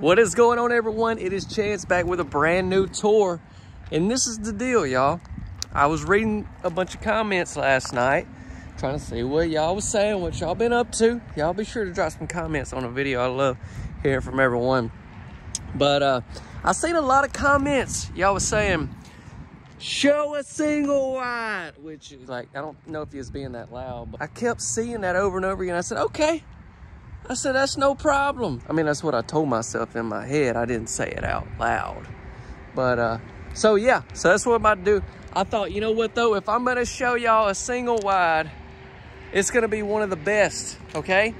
What is going on, everyone? It is Chance back with a brand new tour. And this is the deal, y'all. I was reading a bunch of comments last night, trying to see what y'all was saying, what y'all been up to. Y'all be sure to drop some comments on the video. I love hearing from everyone. But uh, I seen a lot of comments. Y'all was saying, show a single wide, which is like, I don't know if he was being that loud, but I kept seeing that over and over again. I said, okay. I said, that's no problem. I mean, that's what I told myself in my head. I didn't say it out loud. But, uh, so yeah, so that's what I'm about to do. I thought, you know what though, if I'm gonna show y'all a single wide, it's gonna be one of the best, okay?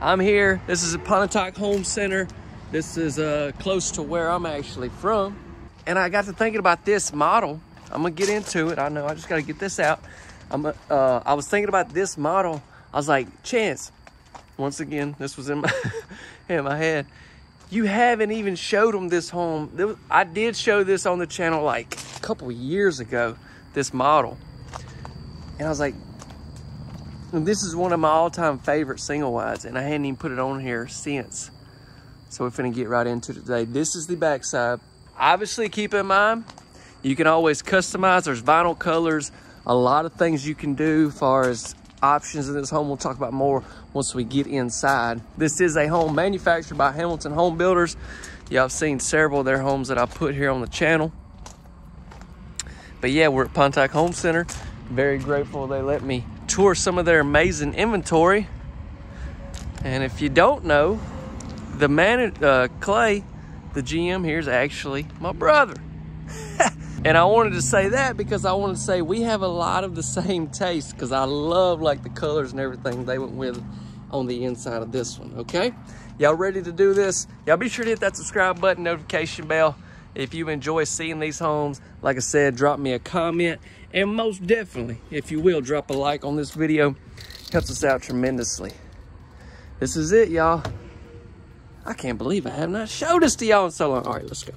I'm here, this is a Pontotoc Home Center. This is uh, close to where I'm actually from. And I got to thinking about this model. I'm gonna get into it. I know, I just gotta get this out. I'm, uh, I was thinking about this model. I was like, Chance, once again, this was in my, in my head. You haven't even showed them this home. I did show this on the channel like a couple years ago, this model. And I was like, this is one of my all-time favorite single wides, and I hadn't even put it on here since. So we're finna get right into it today. This is the backside. Obviously, keep in mind, you can always customize. There's vinyl colors, a lot of things you can do as far as options in this home. We'll talk about more once we get inside. This is a home manufactured by Hamilton Home Builders. Y'all have seen several of their homes that I put here on the channel. But yeah, we're at Pontotoc Home Center. Very grateful they let me tour some of their amazing inventory. And if you don't know, the man, uh, Clay, the GM here is actually my brother. and I wanted to say that because I wanted to say we have a lot of the same taste because I love like the colors and everything they went with on the inside of this one, okay? Y'all ready to do this? Y'all be sure to hit that subscribe button, notification bell. If you enjoy seeing these homes, like I said, drop me a comment. And most definitely, if you will, drop a like on this video. Helps us out tremendously. This is it, y'all. I can't believe I have not showed this to y'all in so long. All right, let's go.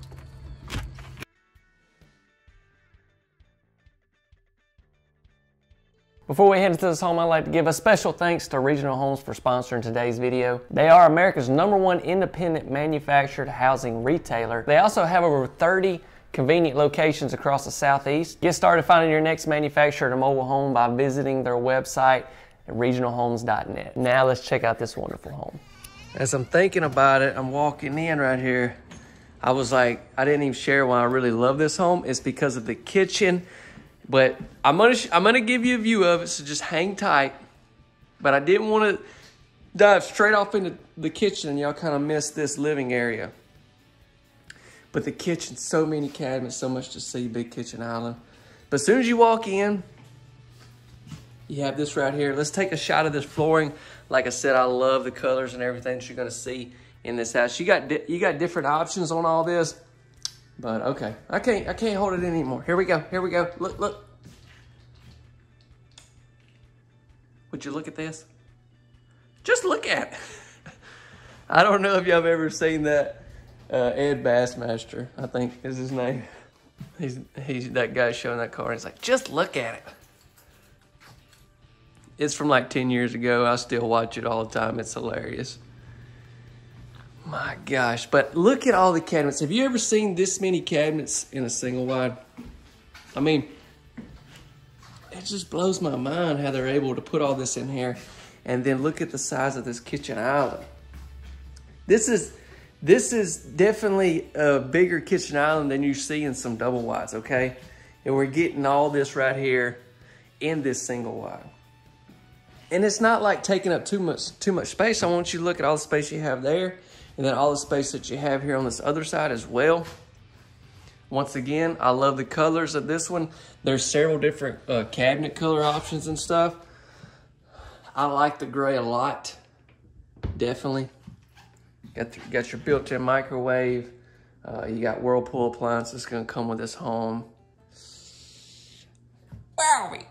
Before we head into this home, I'd like to give a special thanks to Regional Homes for sponsoring today's video. They are America's number one independent manufactured housing retailer. They also have over 30 convenient locations across the Southeast. Get started finding your next manufacturer a mobile home by visiting their website at regionalhomes.net. Now let's check out this wonderful home. As I'm thinking about it, I'm walking in right here. I was like, I didn't even share why I really love this home. It's because of the kitchen but I'm gonna I'm gonna give you a view of it, so just hang tight. But I didn't want to dive straight off into the kitchen and y'all kind of miss this living area. But the kitchen, so many cabinets, so much to see, big kitchen island. But as soon as you walk in, you have this right here. Let's take a shot of this flooring. Like I said, I love the colors and everything that you're gonna see in this house. You got you got different options on all this. But okay, I can't I can't hold it anymore. Here we go. Here we go. Look, look. Would you look at this? Just look at it. I don't know if y'all have ever seen that uh, Ed Bassmaster, I think is his name. He's he's that guy showing that car and he's like, just look at it. It's from like 10 years ago. I still watch it all the time. It's hilarious. My gosh, but look at all the cabinets. Have you ever seen this many cabinets in a single wide? I mean, it just blows my mind how they're able to put all this in here. And then look at the size of this kitchen island. This is this is definitely a bigger kitchen island than you see in some double wides, okay? And we're getting all this right here in this single wide. And it's not like taking up too much too much space. I want you to look at all the space you have there and then all the space that you have here on this other side as well. Once again, I love the colors of this one. There's several different uh, cabinet color options and stuff. I like the gray a lot, definitely. Got, the, got your built-in microwave. Uh, you got Whirlpool appliances gonna come with this home. Wowie!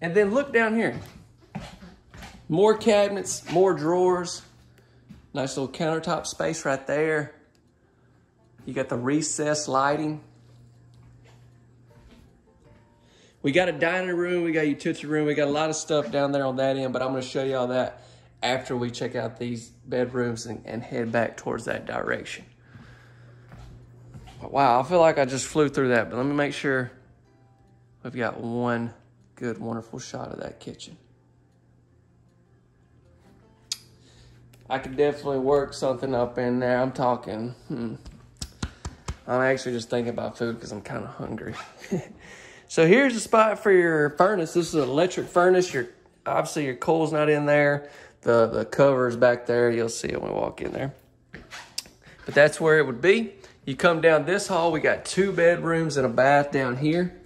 And then look down here. More cabinets, more drawers. Nice little countertop space right there. You got the recessed lighting. We got a dining room, we got a utility room, we got a lot of stuff down there on that end, but I'm gonna show y'all that after we check out these bedrooms and, and head back towards that direction. Wow, I feel like I just flew through that, but let me make sure we've got one good, wonderful shot of that kitchen. I could definitely work something up in there. I'm talking, hmm. I'm actually just thinking about food because I'm kind of hungry. so here's a spot for your furnace. This is an electric furnace. Your Obviously your coal's not in there. The, the cover is back there. You'll see it when we walk in there. But that's where it would be. You come down this hall, we got two bedrooms and a bath down here.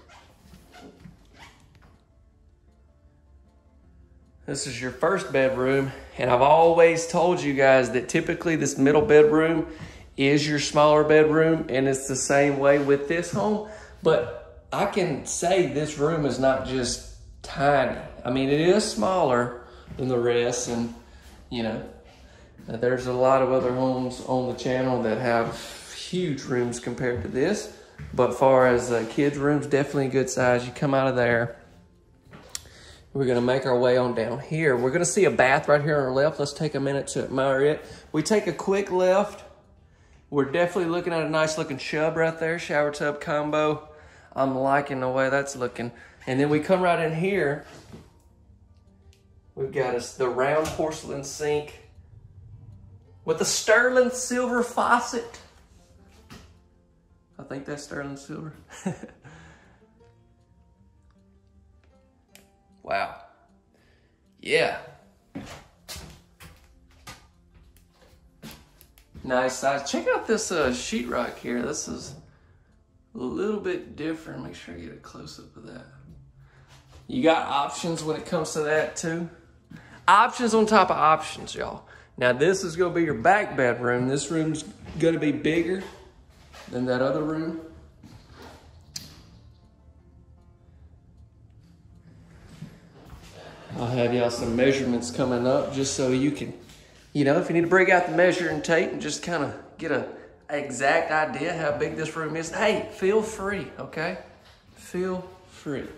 This is your first bedroom, and I've always told you guys that typically this middle bedroom is your smaller bedroom, and it's the same way with this home. But I can say this room is not just tiny. I mean, it is smaller than the rest, and you know, there's a lot of other homes on the channel that have huge rooms compared to this. But far as uh, kids' rooms, definitely a good size. You come out of there. We're gonna make our way on down here. We're gonna see a bath right here on our left. Let's take a minute to admire it. We take a quick left. We're definitely looking at a nice looking chub right there, shower tub combo. I'm liking the way that's looking. And then we come right in here. We've got us the round porcelain sink with a sterling silver faucet. I think that's sterling silver. wow. Yeah. Nice size. Check out this uh, sheetrock here. This is a little bit different. Make sure I get a close up of that. You got options when it comes to that too. Options on top of options, y'all. Now this is gonna be your back bedroom. This room's gonna be bigger than that other room. I'll have y'all some measurements coming up just so you can, you know, if you need to break out the measuring tape and just kind of get a exact idea how big this room is, hey, feel free, okay? Feel free.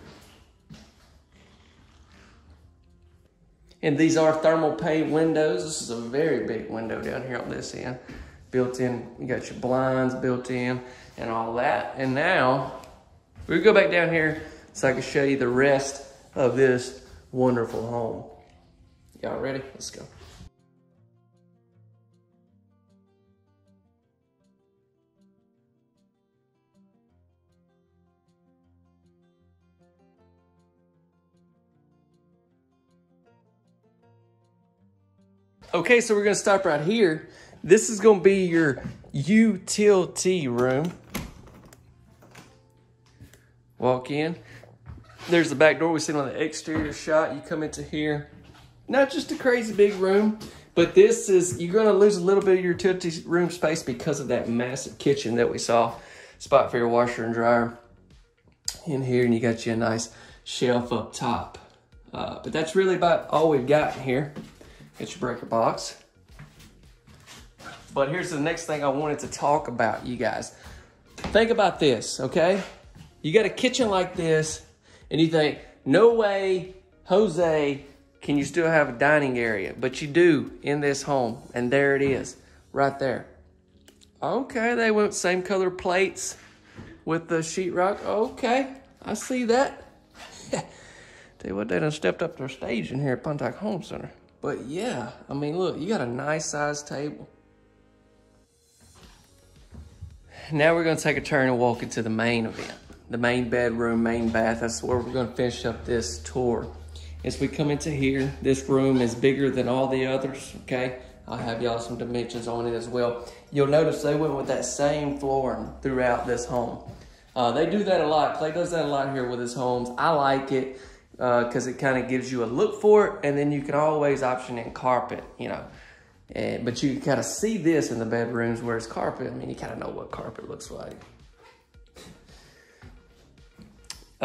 And these are thermal pane windows. This is a very big window down here on this end. Built in, you got your blinds built in and all that. And now, we go back down here so I can show you the rest of this wonderful home. Y'all ready? Let's go. Okay, so we're gonna stop right here. This is gonna be your utility room. Walk in. There's the back door. We sit on the exterior shot. You come into here. Not just a crazy big room, but this is, you're gonna lose a little bit of your utility room space because of that massive kitchen that we saw. Spot for your washer and dryer in here, and you got you a nice shelf up top. Uh, but that's really about all we've got here. Get your breaker box. But here's the next thing I wanted to talk about, you guys. Think about this, okay? You got a kitchen like this, and you think, no way, Jose, can you still have a dining area? But you do in this home, and there it is, right there. Okay, they went same color plates with the sheetrock. Okay, I see that. Tell you what, they done stepped up their stage in here at Pontotoc Home Center. But yeah, I mean, look, you got a nice size table. Now we're gonna take a turn and walk into the main event. The main bedroom, main bath, that's where we're gonna finish up this tour. As we come into here, this room is bigger than all the others, okay? I'll have y'all some dimensions on it as well. You'll notice they went with that same flooring throughout this home. Uh, they do that a lot. Clay does that a lot here with his homes. I like it because uh, it kind of gives you a look for it, and then you can always option in carpet, you know. And, but you kind of see this in the bedrooms where it's carpet. I mean, you kind of know what carpet looks like.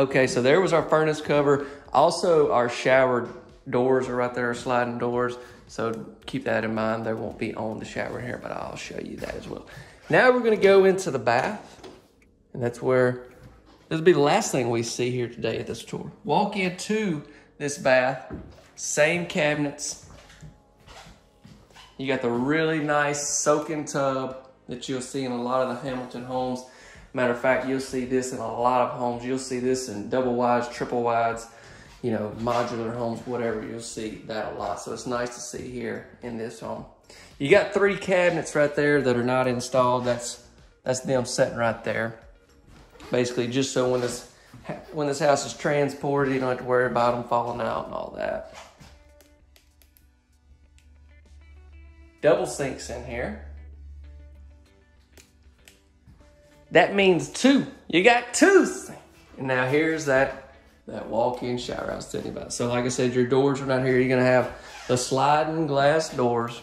Okay, so there was our furnace cover. Also, our shower doors are right there, our sliding doors. So keep that in mind. They won't be on the shower here, but I'll show you that as well. Now we're gonna go into the bath, and that's where this will be the last thing we see here today at this tour. Walk into this bath, same cabinets, You got the really nice soaking tub that you'll see in a lot of the Hamilton homes. Matter of fact, you'll see this in a lot of homes. You'll see this in double wides, triple wides, you know, modular homes, whatever. You'll see that a lot. So it's nice to see here in this home. You got three cabinets right there that are not installed. That's that's them sitting right there. Basically, just so when this when this house is transported, you don't have to worry about them falling out and all that. Double sinks in here. That means two. You got two. And now here's that, that walk-in shower I was telling you about. So like I said, your doors are not here. You're gonna have the sliding glass doors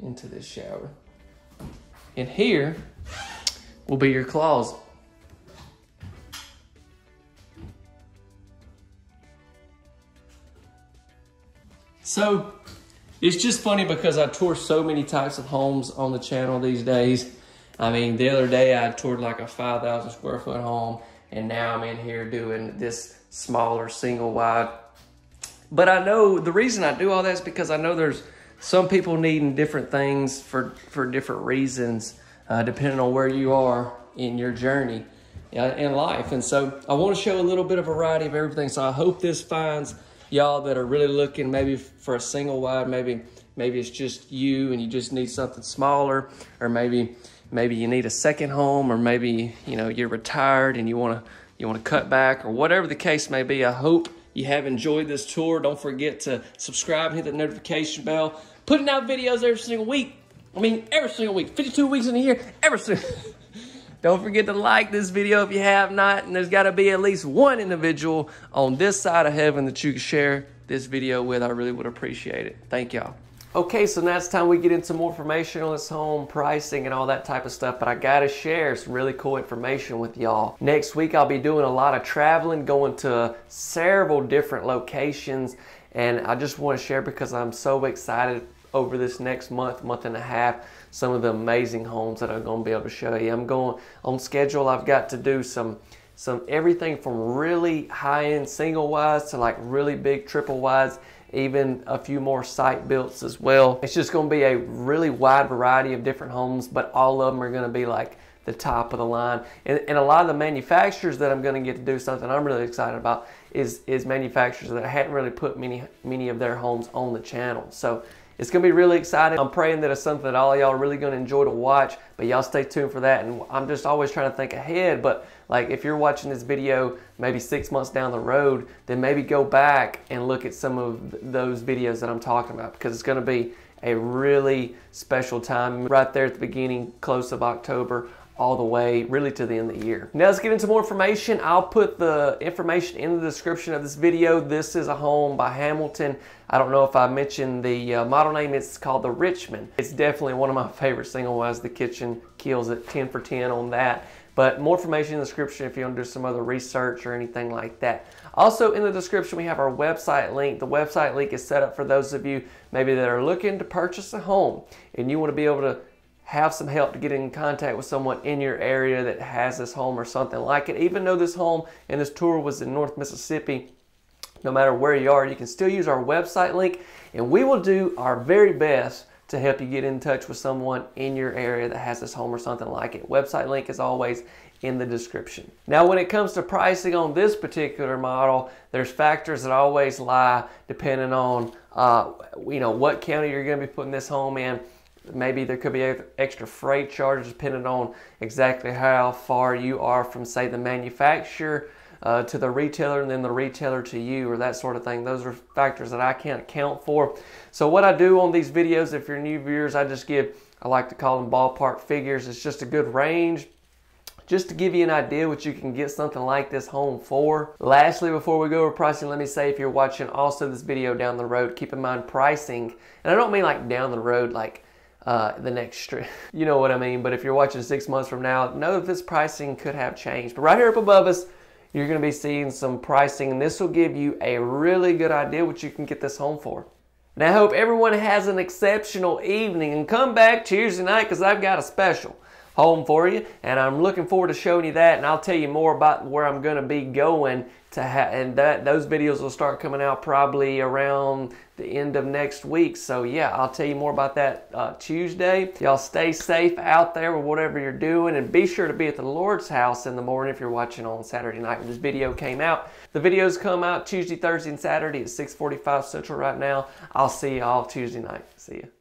into this shower. And here will be your closet. So it's just funny because I tour so many types of homes on the channel these days. I mean, the other day I toured like a 5,000 square foot home, and now I'm in here doing this smaller single wide. But I know the reason I do all that is because I know there's some people needing different things for, for different reasons, uh, depending on where you are in your journey uh, in life. And so I want to show a little bit of variety of everything. So I hope this finds y'all that are really looking maybe for a single wide, maybe maybe it's just you and you just need something smaller, or maybe maybe you need a second home, or maybe you know you're retired and you want to you want to cut back, or whatever the case may be. I hope you have enjoyed this tour. Don't forget to subscribe and hit the notification bell. Putting out videos every single week. I mean, every single week. 52 weeks in a year, every single Don't forget to like this video if you have not. And there's got to be at least one individual on this side of heaven that you can share this video with. I really would appreciate it. Thank y'all. Okay, so now it's time we get into more information on this home, pricing, and all that type of stuff. But I gotta share some really cool information with y'all. Next week, I'll be doing a lot of traveling, going to several different locations. And I just wanna share because I'm so excited over this next month, month and a half some of the amazing homes that I'm to be able to show you. I'm going on schedule. I've got to do some some everything from really high-end single wides to like really big triple wides, even a few more site builds as well. It's just going to be a really wide variety of different homes, but all of them are going to be like the top of the line. And, and a lot of the manufacturers that I'm going to get to do something I'm really excited about is is manufacturers that I hadn't really put many many of their homes on the channel. So it's going to be really exciting. I'm praying that it's something that all y'all are really going to enjoy to watch, but y'all stay tuned for that. And I'm just always trying to think ahead, but like if you're watching this video maybe six months down the road, then maybe go back and look at some of those videos that I'm talking about because it's going to be a really special time right there at the beginning, close of October all the way really to the end of the year. Now let's get into more information. I'll put the information in the description of this video. This is a home by Hamilton. I don't know if I mentioned the uh, model name. It's called the Richmond. It's definitely one of my favorite single wides. The kitchen kills it 10 for 10 on that. But more information in the description if you want to do some other research or anything like that. Also in the description we have our website link. The website link is set up for those of you maybe that are looking to purchase a home and you want to be able to have some help to get in contact with someone in your area that has this home or something like it. Even though this home and this tour was in North Mississippi, no matter where you are, you can still use our website link and we will do our very best to help you get in touch with someone in your area that has this home or something like it. Website link is always in the description. Now when it comes to pricing on this particular model, there's factors that always lie depending on uh, you know what county you're going to be putting this home in Maybe there could be extra freight charges depending on exactly how far you are from, say, the manufacturer uh, to the retailer and then the retailer to you or that sort of thing. Those are factors that I can't account for. So what I do on these videos, if you're new viewers, I just give, I like to call them ballpark figures. It's just a good range just to give you an idea what you can get something like this home for. Lastly, before we go over pricing, let me say if you're watching also this video down the road, keep in mind pricing. And I don't mean like down the road, like uh, the next strip. You know what I mean? But if you're watching six months from now, know that this pricing could have changed. But right here up above us, you're going to be seeing some pricing, and this will give you a really good idea what you can get this home for. Now, I hope everyone has an exceptional evening, and come back Tuesday night because I've got a special home for you, and I'm looking forward to showing you that, and I'll tell you more about where I'm going to be going to have, and that those videos will start coming out probably around the end of next week. So yeah, I'll tell you more about that uh, Tuesday. Y'all stay safe out there with whatever you're doing and be sure to be at the Lord's house in the morning if you're watching on Saturday night when this video came out. The videos come out Tuesday, Thursday, and Saturday at 645 Central right now. I'll see y'all Tuesday night. See you.